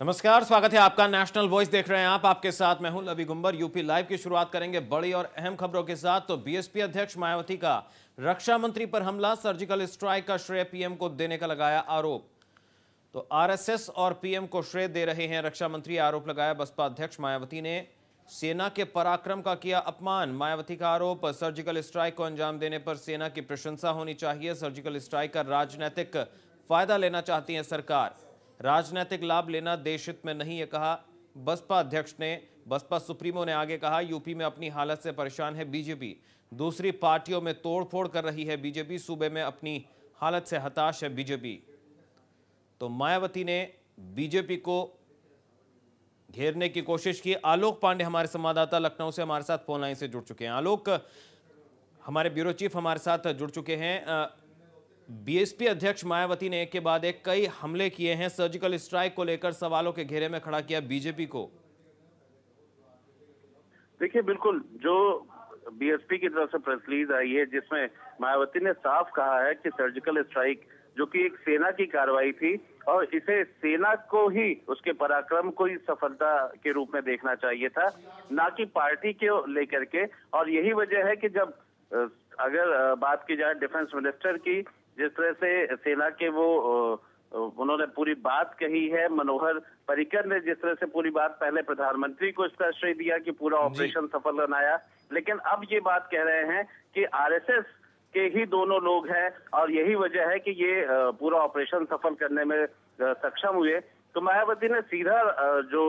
नमस्कार, स्वागत है आपका नेशनल वॉइस देख रहे हैं आप। आपके साथ मैं हूँ लवी गुंबर। यूपी लाइव की शुरुआत करेंगे बड़ी और अहम खबरों के साथ। तो बीएसपी अध्यक्ष मायावती का रक्षा मंत्री पर हमला सर्जिकल स्ट्राइक का श्रेय पीएम को देने का लगाया आरोप। तो आरएसएस और पीएम को श्रेय दे रहे हैं रक्षा मंत्री, आरोप लगाया बसपा अध्यक्ष मायावती ने। सेना के पराक्रम का किया अपमान, मायावती का आरोप। सर्जिकल स्ट्राइक को अंजाम देने पर सेना की प्रशंसा होनी चाहिए। सर्जिकल स्ट्राइक का राजनीतिक फ़ायदा लेना चाहती है सरकार। राजनीतिक लाभ लेना देश हित में नहीं है कहा बसपा अध्यक्ष ने। बसपा सुप्रीमो ने आगे कहा, यूपी में अपनी हालत से परेशान है बीजेपी। दूसरी पार्टियों में तोड़फोड़ कर रही है बीजेपी, सूबे में अपनी हालत से हताश है बीजेपी। तो मायावती ने बीजेपी को घेरने की कोशिश की। आलोक पांडे हमारे संवाददाता लखनऊ से हमारे साथ फ़ोन लाइन से जुड़ चुके हैं। आलोक, हमारे ब्यूरो चीफ हमारे साथ जुड़ चुके हैं। बीएसपी अध्यक्ष मायावती ने एक के बाद एक कई हमले किए हैं। सर्जिकल स्ट्राइक को लेकर सवालों के घेरे में खड़ा किया बीजेपी को। देखिए, बिल्कुल, जो बीएसपी की तरफ़ से प्रेस रिलीज़ आई है, जिसमें मायावती ने साफ़ कहा है कि सर्जिकल स्ट्राइक, जो कि एक सेना की कार्रवाई थी, और इसे सेना को ही, उसके पराक्रम को ही सफलता के रूप में देखना चाहिए था, ना कि पार्टी के लेकर के। और यही वजह है कि जब अगर बात की जाए डिफेंस मिनिस्टर की जिस तरह से सेना के वो उन्होंने पूरी बात कही है मनोहर पर्रिकर ने जिस तरह से पूरी बात पहले प्रधानमंत्री को इसका श्रेय दिया कि पूरा ऑपरेशन सफल बनाया लेकिन अब ये बात कह रहे हैं कि आरएसएस के ही दोनों लोग हैं और यही वजह है कि ये पूरा ऑपरेशन सफल करने में सक्षम हुए। तो मायावती ने सीधा जो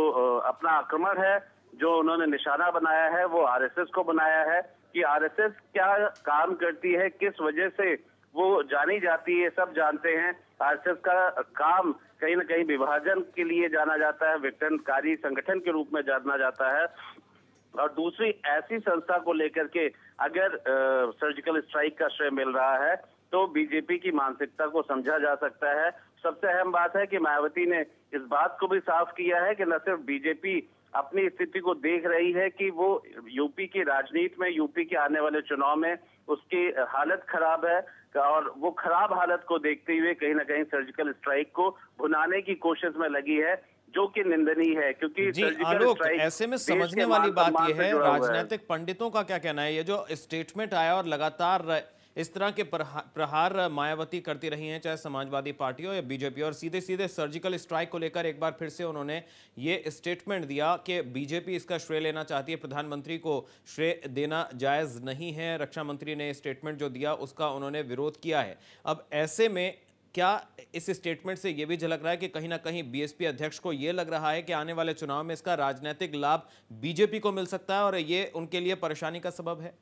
अपना आक्रमण है जो उन्होंने निशाना बनाया है वो आरएसएस को बनाया है कि आरएसएस क्या काम करती है किस वजह से वो जानी जाती है सब जानते हैं। आरएसएस का काम कहीं ना कहीं विभाजन के लिए जाना जाता है विघटनकारी संगठन के रूप में जाना जाता है। और दूसरी ऐसी संस्था को लेकर के अगर आ, सर्जिकल स्ट्राइक का श्रेय मिल रहा है तो बीजेपी की मानसिकता को समझा जा सकता है। सबसे अहम बात है कि मायावती ने इस बात को भी साफ़ किया है कि न सिर्फ़ बीजेपी अपनी स्थिति को देख रही है कि वो यूपी की राजनीति में यूपी के आने वाले चुनाव में उसकी हालत खराब है और वो खराब हालत को देखते हुए कहीं ना कहीं सर्जिकल स्ट्राइक को भुनाने की कोशिश में लगी है जो कि निंदनीय है क्योंकि जी आलोक ऐसे में समझने वाली बात यह है राजनीतिक पंडितों का क्या कहना है? ये जो स्टेटमेंट आया और लगातार इस तरह के प्रहार मायावती करती रही हैं, चाहे समाजवादी पार्टियों या बीजेपी और सीधे सीधे सर्जिकल स्ट्राइक को लेकर एक बार फिर से उन्होंने ये स्टेटमेंट दिया कि बीजेपी इसका श्रेय लेना चाहती है। प्रधानमंत्री को श्रेय देना जायज़ नहीं है। रक्षा मंत्री ने स्टेटमेंट जो दिया, उसका उन्होंने विरोध किया है। अब ऐसे में क्या इस स्टेटमेंट से यह भी झलक रहा है कि कहीं ना कहीं बीएसपी अध्यक्ष को यह लग रहा है कि आने वाले चुनाव में इसका राजनीतिक लाभ बीजेपी को मिल सकता है, और ये उनके लिए परेशानी का सबब है?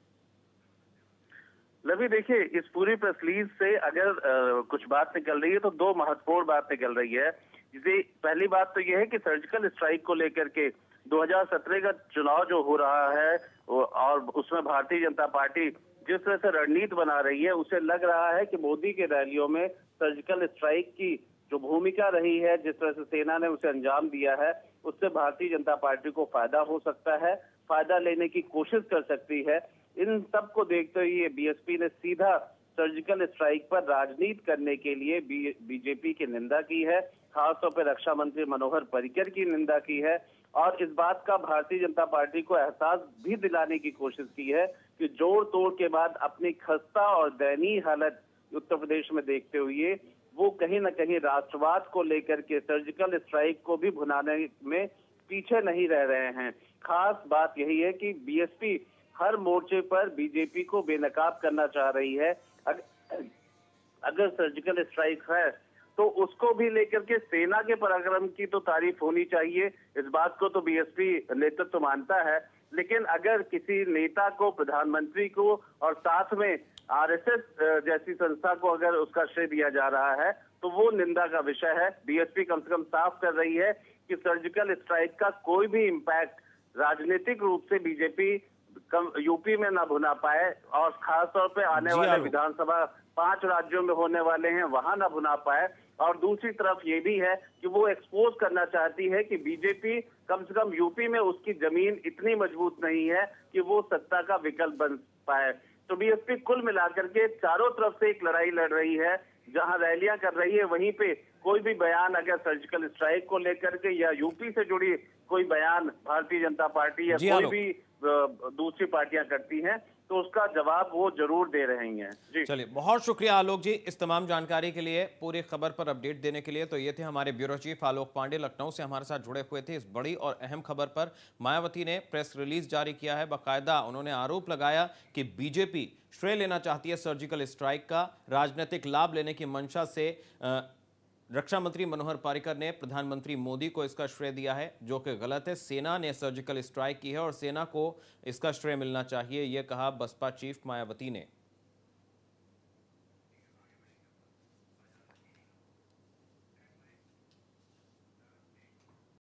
लवी देखिए इस पूरी प्रेस से अगर आ, कुछ बात निकल रही है तो दो महत्वपूर्ण बात निकल रही है। जिसे पहली बात तो यह है कि सर्जिकल स्ट्राइक को लेकर के 2017 का चुनाव जो हो रहा है और उसमें भारतीय जनता पार्टी जिस तरह से रणनीति बना रही है उसे लग रहा है कि मोदी के रैलियों में सर्जिकल स्ट्राइक की जो भूमिका रही है जिस तरह से सेना ने उसे अंजाम दिया है उससे भारतीय जनता पार्टी को फ़ायदा हो सकता है फ़ायदा लेने की कोशिश कर सकती है। इन सबको देखते हुए बीएसपी ने सीधा सर्जिकल स्ट्राइक पर राजनीति करने के लिए बीजेपी की निंदा की है, खासतौर पर रक्षा मंत्री मनोहर पर्रिकर की निंदा की है और इस बात का भारतीय जनता पार्टी को एहसास भी दिलाने की कोशिश की है कि जोड़ तोड़ के बाद अपनी खस्ता और दयनीय हालत उत्तर प्रदेश में देखते हुए वो कहीं ना कहीं राष्ट्रवाद को लेकर के सर्जिकल स्ट्राइक को भी भुनाने में पीछे नहीं रह रहे हैं। खास बात यही है कि बीएसपी हर मोर्चे पर बीजेपी को बेनकाब करना चाह रही है। अगर, सर्जिकल स्ट्राइक है तो उसको भी लेकर के सेना के पराक्रम की तो तारीफ़ होनी चाहिए। इस बात को तो बीएसपी नेतृत्व तो मानता है। लेकिन अगर किसी नेता को प्रधानमंत्री को और साथ में आरएसएस जैसी संस्था को अगर उसका श्रेय दिया जा रहा है तो वो निंदा का विषय है। बीएसपी कम से कम साफ़ कर रही है कि सर्जिकल स्ट्राइक का कोई भी इम्पैक्ट राजनीतिक रूप से बीजेपी कम यूपी में ना भुना पाए और खास तौर पे आने वाले विधानसभा पाँच राज्यों में होने वाले हैं वहाँ ना भुना पाए। और दूसरी तरफ़ ये भी है कि वो एक्सपोज करना चाहती है कि बीजेपी कम से कम यूपी में उसकी ज़मीन इतनी मज़बूत नहीं है कि वो सत्ता का विकल्प बन पाए। तो बीएसपी कुल मिलाकर के चारों तरफ़ से एक लड़ाई लड़ रही है जहाँ रैलियाँ कर रही है वहीं पे कोई भी बयान अगर सर्जिकल स्ट्राइक को लेकर के या यूपी से जुड़ी कोई बयान भारतीय जनता पार्टी या कोई भी दूसरी पार्टियाँ करती हैं तो उसका जवाब वो ज़रूर दे रही हैं। जी। चलिए बहुत शुक्रिया आलोक जी इस तमाम जानकारी के लिए पूरी खबर पर अपडेट देने के लिए। तो ये थे हमारे ब्यूरो चीफ आलोक पांडे लखनऊ से हमारे साथ जुड़े हुए थे इस बड़ी और अहम खबर पर। मायावती ने प्रेस रिलीज़ जारी किया है बाकायदा उन्होंने आरोप लगाया कि बीजेपी श्रेय लेना चाहती है सर्जिकल स्ट्राइक का राजनीतिक लाभ लेने की मंशा से अ, रक्षा मंत्री मनोहर पारिकर ने प्रधानमंत्री मोदी को इसका श्रेय दिया है, जो कि गलत है। सेना ने सर्जिकल स्ट्राइक की है और सेना को इसका श्रेय मिलना चाहिए यह कहा बसपा चीफ मायावती ने।